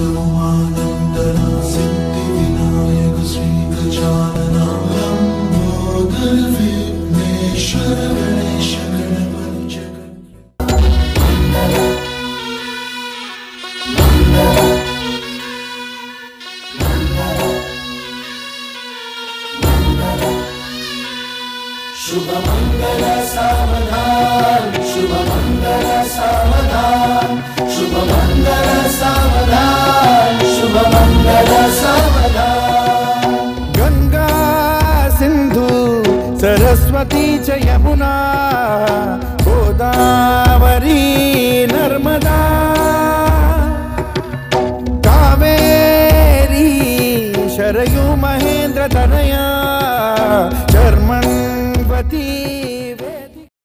न्दना सन्ति विनायक श्री गाने मेश्वर गणेश गणमन् जगणे शुभङ्ग सरस्वती च यमुना गोदावरी नर्मदा कावेरी शरयु तनया